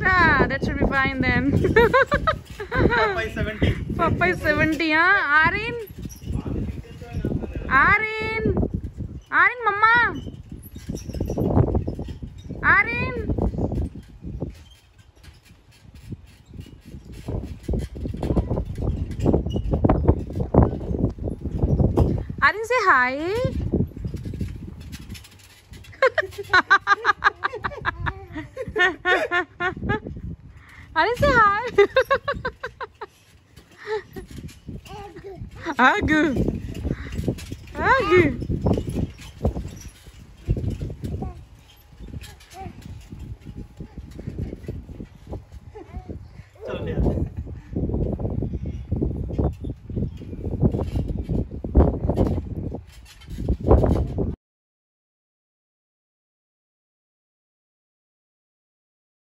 Yeah, that should be fine then. Popeye 70. Popeye 70, huh? Arin? Arin? Arin, mama? Arin? Arin, say hi. Arin, say hi. Hug. Hug.